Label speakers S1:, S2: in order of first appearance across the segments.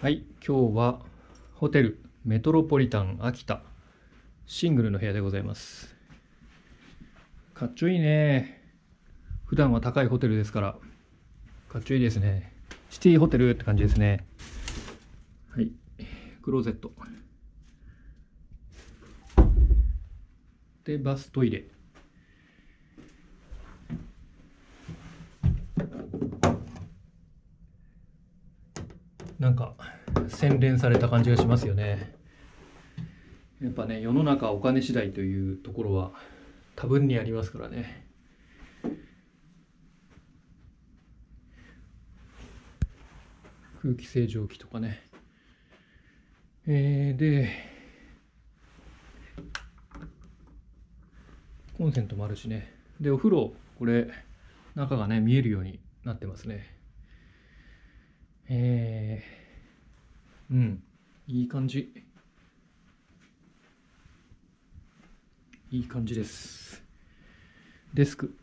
S1: はい、今日はホテルメトロポリタン秋田シングルの部屋でございます。かっちょいいね。普段は高いホテルですから、かっちょいいですね。シティホテルって感じですね。はい、クローゼット。で、バストイレ。なんか洗練された感じがしますよね。やっぱね、世の中お金次第というところは多分にありますからね。空気清浄機とかね。えー、で、コンセントもあるしね。で、お風呂、これ、中がね、見えるようになってますね。えー、うん、いい感じ。いい感じです。デスク。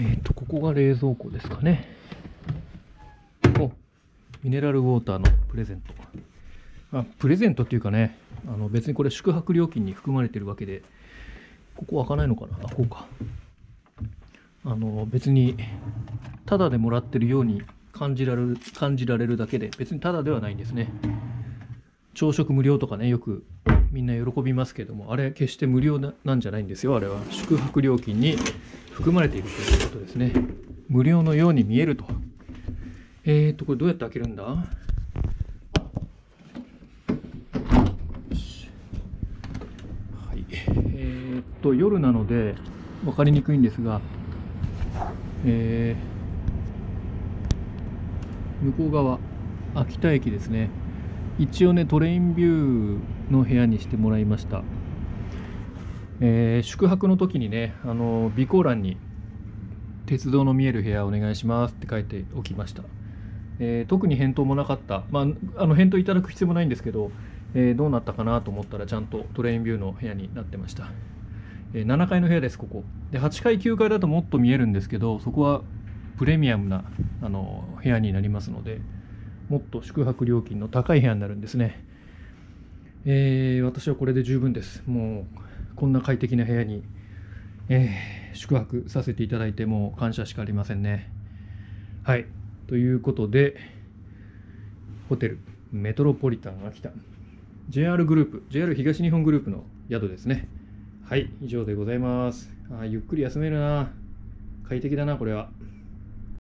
S1: えっ、と、ここが冷蔵庫ですかね。お、ミネラルウォーターのプレゼント。あ、プレゼントっていうかね、あの別にこれ宿泊料金に含まれてるわけで、ここ開かないのかな？あ、こうか。あの、別に、タダでもらってるように感じられる、感じられるだけで、別にタダではないんですね。朝食無料とかね、よくみんな喜びますけども、あれ決して無料なんじゃないんですよ、あれは。宿泊料金に含まれているということですね。無料のように見えると。えーと、これどうやって開けるんだはい。えーっと、夜なので分かりにくいんですが、えー向こう側、秋田駅ですね。一応ね、トレインビューの部屋にしてもらいました。えー宿泊の時にね、あの備考欄に鉄道の見える部屋お願いしますって書いておきました。えー特に返答もなかった、まあ、あの返答いただく必要もないんですけど、えーどうなったかなと思ったらちゃんとトレインビューの部屋になってました、え7階の部屋ですここ。で8階9階だともっと見えるんですけどそこはプレミアムなあの部屋になりますのでもっと宿泊料金の高い部屋になるんですね、えー私はこれで十分です。もうこんな快適な部屋に、えー宿泊させていただいてもう感謝しかありませんね。はい。ということでホテルメトロポリタン秋田 JR グループ JR 東日本グループの宿ですね。はい以上でございます。あゆっくり休めるな。快適だなこれは。